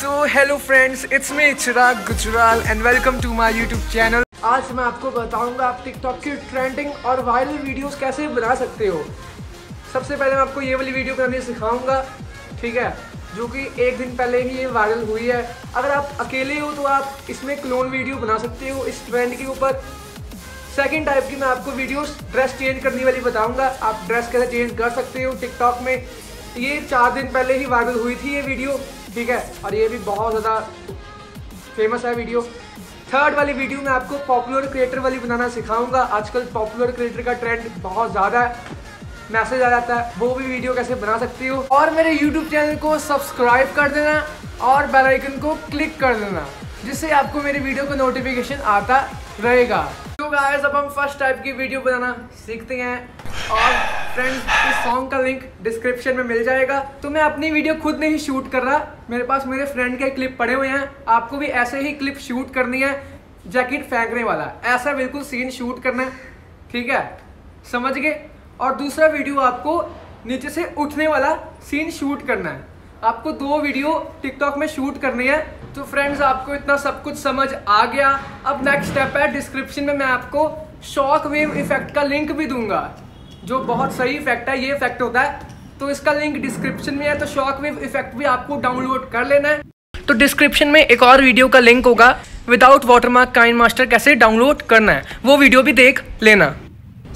तो hello friends it's me Chirag Gujral and welcome to my YouTube channel आज मैं आपको बताऊँगा आप टिकटॉक की ट्रेंडिंग और वायरल वीडियोस कैसे बना सकते हो। सबसे पहले मैं आपको ये वाली वीडियो बनानी सिखाऊँगा, ठीक है? जो कि एक दिन पहले ही ये वायरल हुई है। अगर आप अकेले हो तो आप इसमें क्लोन वीडियो बना सकते हो इस ट्रेंड के ऊपर। सेकेंड टाइप की मैं आपको वीडियोस ड्रेस चेंज करने वाली बताऊँगा। आप ड्रेस कैसे चेंज कर सकते हो टिकटॉक में? ये चार दिन पहले ही वायरल हुई थी ये वीडियो ठीक है? और ये भी बहुत ज़्यादा फ़ेमस है वीडियो थर्ड वाली वीडियो में आपको पॉपुलर क्रिएटर वाली बनाना सिखाऊँगा. आजकल पॉपुलर क्रिएटर का ट्रेंड बहुत ज़्यादा है. मैसेज आ जाता है, वो भी वीडियो कैसे बना सकती हो? और मेरे यूट्यूब चैनल को सब्सक्राइब कर देना और बेल आइकन को क्लिक कर देना, जिससे आपको मेरी वीडियो का नोटिफिकेशन आता रहेगा। गाइस अब हम फ़र्स्ट टाइप की वीडियो बनाना सीखते हैं। और फ्रेंड्स इस सॉन्ग का लिंक डिस्क्रिप्शन में मिल जाएगा। तो मैं अपनी वीडियो खुद नहीं शूट कर रहा मेरे पास मेरे फ्रेंड के क्लिप पड़े हुए हैं। आपको भी ऐसे ही क्लिप शूट करनी है। जैकेट फेंकने वाला। ऐसा बिल्कुल सीन शूट करना। है ठीक है? समझ गए? और दूसरा वीडियो आपको नीचे से उठने वाला सीन शूट करना है। आपको दो वीडियो टिकटॉक में शूट करनी है। तो फ्रेंड्स आपको इतना सब कुछ समझ आ गया। अब नेक्स्ट स्टेप है डिस्क्रिप्शन में मैं आपको शॉक वेव इफ़ेक्ट का लिंक भी दूँगा, जो बहुत सही इफ़ेक्ट है, ये इफ़ेक्ट होता है। तो इसका लिंक डिस्क्रिप्शन में है तो शॉक वेव इफ़ेक्ट भी आपको डाउनलोड कर लेना है। तो डिस्क्रिप्शन में एक और वीडियो का लिंक होगा विदाउट वाटरमार्क काइन मास्टर कैसे डाउनलोड करना है, वो वीडियो भी देख लेना।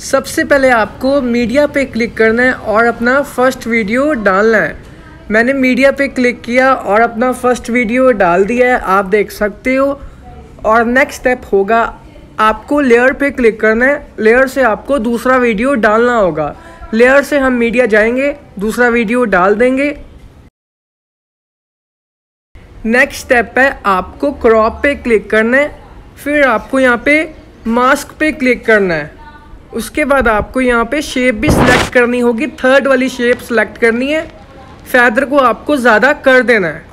सबसे पहले आपको मीडिया पे क्लिक करना है और अपना फ़र्स्ट वीडियो डालना है। मैंने मीडिया पे क्लिक किया और अपना फ़र्स्ट वीडियो डाल दिया है, आप देख सकते हो। और नेक्स्ट स्टेप होगा, आपको लेयर पे क्लिक करना है। लेयर से आपको दूसरा वीडियो डालना होगा। लेयर से हम मीडिया जाएँगे, दूसरा वीडियो डाल देंगे। नेक्स्ट स्टेप है, आपको क्रॉप पे क्लिक करना है। फिर आपको यहाँ पे मास्क पे क्लिक करना है। उसके बाद आपको यहाँ पे शेप भी सिलेक्ट करनी होगी। थर्ड वाली शेप सिलेक्ट करनी है। फैदर को आपको ज़्यादा कर देना है।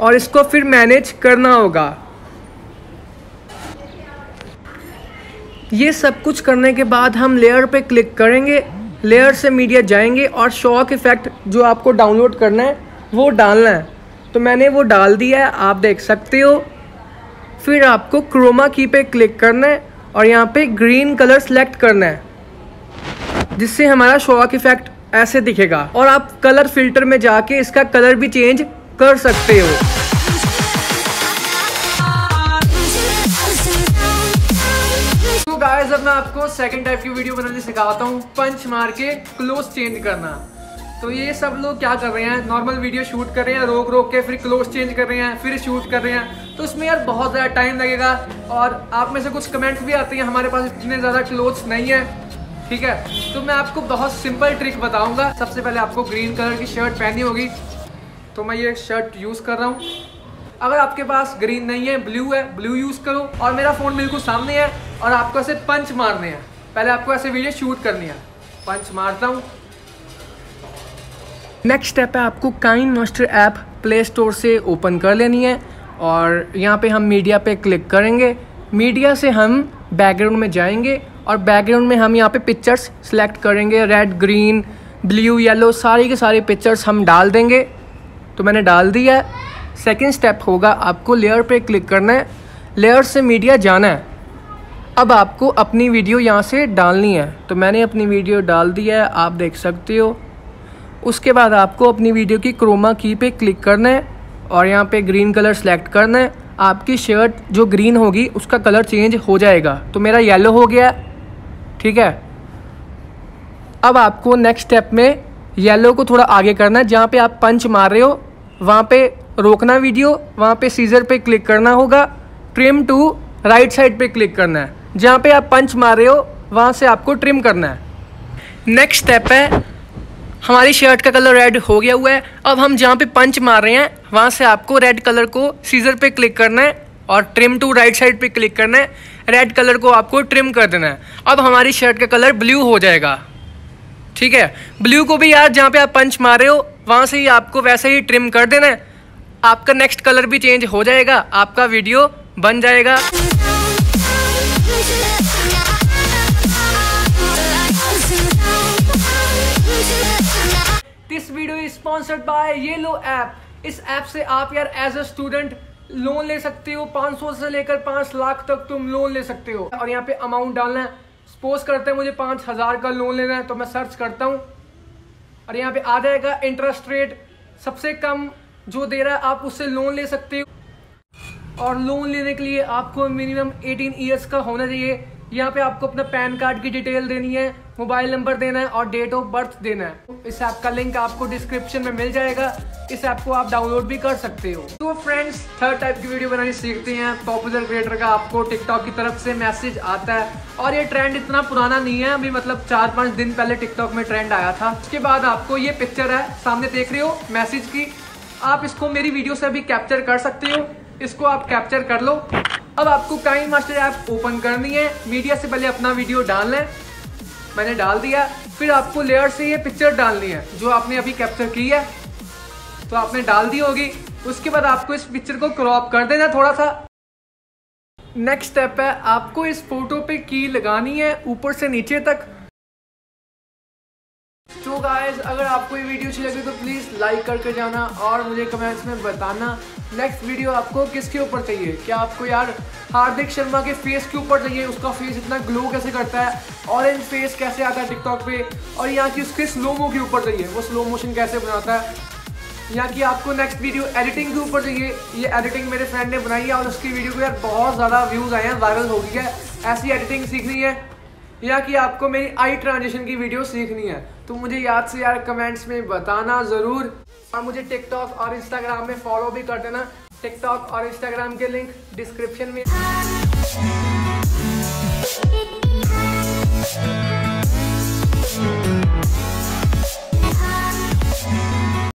और इसको फिर मैनेज करना होगा। ये सब कुछ करने के बाद हम लेयर पे क्लिक करेंगे लेयर से मीडिया जाएँगे और शॉक इफ़ेक्ट जो आपको डाउनलोड करना है, वो डालना है। तो मैंने वो डाल दिया है, आप देख सकते हो। फिर आपको क्रोमा की पे क्लिक करना है और यहाँ पे ग्रीन कलर सेलेक्ट करना है, जिससे हमारा शॉक इफ़ेक्ट ऐसे दिखेगा। और आप कलर फ़िल्टर में जाके इसका कलर भी चेंज कर सकते हो। गाइस अब मैं आपको सेकंड टाइप की वीडियो बनाने सिखाता हूँ। पंच मार के क्लोज चेंज करना। तो ये सब लोग क्या कर रहे हैं? नॉर्मल वीडियो शूट कर रहे हैं, रोक रोक के फिर क्लोज चेंज कर रहे हैं, फिर शूट कर रहे हैं। तो इसमें यार बहुत ज़्यादा टाइम लगेगा। और आप में से कुछ कमेंट्स भी आते हैं, हमारे पास इतने ज़्यादा क्लोथ्स नहीं है। ठीक है? तो मैं आपको बहुत सिंपल ट्रिक बताऊँगा। सबसे पहले आपको ग्रीन कलर की शर्ट पहनी होगी। तो मैं ये शर्ट यूज़ कर रहा हूँ। अगर आपके पास ग्रीन नहीं है ब्लू है ब्लू यूज़ करो। और मेरा फ़ोन बिल्कुल सामने है और आपको ऐसे पंच मारने हैं। पहले आपको ऐसे वीडियो शूट करनी है। पंच मारता हूँ। नेक्स्ट स्टेप है आपको KineMaster app Play Store से ओपन कर लेनी है। और यहाँ पे हम मीडिया पे क्लिक करेंगे। मीडिया से हम बैकग्राउंड में जाएँगे। और बैकग्राउंड में हम यहाँ पे पिक्चर्स सेलेक्ट करेंगे। रेड ग्रीन ब्लू येलो सारी के सारे पिक्चर्स हम डाल देंगे। तो मैंने डाल दिया है। सेकेंड स्टेप होगा आपको लेयर पे क्लिक करना है। लेयर से मीडिया जाना है। अब आपको अपनी वीडियो यहाँ से डालनी है। तो मैंने अपनी वीडियो डाल दी है, आप देख सकते हो। उसके बाद आपको अपनी वीडियो की क्रोमा की पे क्लिक करना है और यहाँ पे ग्रीन कलर सेलेक्ट करना है। आपकी शर्ट जो ग्रीन होगी, उसका कलर चेंज हो जाएगा। तो मेरा येलो हो गया ठीक है? अब आपको नेक्स्ट स्टेप में येलो को थोड़ा आगे करना है, जहाँ पे आप पंच मार रहे हो, वहाँ पे रोकना वीडियो वहाँ पे सीजर पे क्लिक करना होगा ट्रिम टू राइट साइड पे क्लिक करना है। जहाँ पे आप पंच मार रहे हो, वहाँ से आपको ट्रिम करना है। नेक्स्ट स्टेप है, हमारी शर्ट का कलर रेड हो गया हुआ है। अब हम जहाँ पे पंच मार रहे हैं, वहाँ से आपको रेड कलर को सीजर पे क्लिक करना है। और ट्रिम टू राइट साइड पे क्लिक करना है। रेड कलर को आपको ट्रिम कर देना है। अब हमारी शर्ट का कलर ब्लू हो जाएगा। ठीक है? ब्लू को भी यार जहाँ पे आप पंच मार हो, वहाँ से ही आपको वैसे ही ट्रिम कर देना है। आपका नेक्स्ट कलर भी चेंज हो जाएगा। आपका वीडियो बन जाएगा। This video is sponsored by yellow app इस ऐप से आप यार एज अ स्टूडेंट लोन ले सकते हो 500 से लेकर 5 लाख तक तुम लोन ले सकते हो। और यहाँ पे अमाउंट डालना है। सपोज़ करते हैं मुझे पाँच हज़ार का लोन लेना है तो मैं सर्च करता हूँ। और यहाँ पे आ जाएगा इंटरेस्ट रेट सबसे कम जो दे रहा है, आप उससे लोन ले सकते हो। और लोन लेने के लिए आपको मिनिमम 18 इयर्स का होना चाहिए। यहाँ पे आपको अपना पैन कार्ड की डिटेल देनी है, मोबाइल नंबर देना है और डेट ऑफ़ बर्थ देना है। इस ऐप का लिंक आपको डिस्क्रिप्शन में मिल जाएगा। इस ऐप को आप डाउनलोड भी कर सकते हो। तो फ्रेंड्स थर्ड टाइप की वीडियो बनानी सीखते हैं। पॉपुलर क्रिएटर का आपको टिकटॉक की तरफ़ से मैसेज आता है। और ये ट्रेंड इतना पुराना नहीं है। अभी मतलब चार पाँच दिन पहले टिकटॉक में ट्रेंड आया था। उसके बाद आपको ये पिक्चर है। सामने देख रहे हो मैसेज की। आप इसको मेरी वीडियो से भी कैप्चर कर सकते हो। इसको आप कैप्चर कर लो। अब आपको काइन मास्टर ऐप ओपन करनी है। मीडिया से पहले अपना वीडियो डाल लें। मैंने डाल दिया। फिर आपको लेयर से ये पिक्चर डालनी है, जो आपने अभी कैप्चर की है। तो आपने डाल दी होगी। उसके बाद आपको इस पिक्चर को क्रॉप कर देना थोड़ा सा नेक्स्ट स्टेप है, आपको इस फ़ोटो पे की लगानी है ऊपर से नीचे तक। तो गाइस अगर आपको ये वीडियो अच्छी लगी तो प्लीज़ लाइक करके जाना और मुझे कमेंट्स में बताना नेक्स्ट वीडियो आपको किसके ऊपर चाहिए? क्या आपको यार हार्दिक शर्मा के फेस के ऊपर चाहिए? उसका फेस इतना ग्लो कैसे करता है? ऑरेंज फेस कैसे आता है टिकटॉक पे? और यहाँ की उसके स्लोमो के ऊपर चाहिए? वो स्लो मोशन कैसे बनाता है? यहाँ की आपको नेक्स्ट वीडियो एडिटिंग के ऊपर चाहिए। ये एडिटिंग मेरे फ्रेंड ने बनाई है और उसकी वीडियो को यार बहुत ज़्यादा व्यूज़ आए हैं वायरल हो गई है। ऐसी एडिटिंग सीखनी है। या कि आपको मेरी आई ट्रांजेक्शन की वीडियो सीखनी है। तो मुझे याद से यार कमेंट्स में बताना ज़रूर। और मुझे टिकटॉक और इंस्टाग्राम में फॉलो भी कर देना। टिकटॉक और इंस्टाग्राम के लिंक डिस्क्रिप्शन में।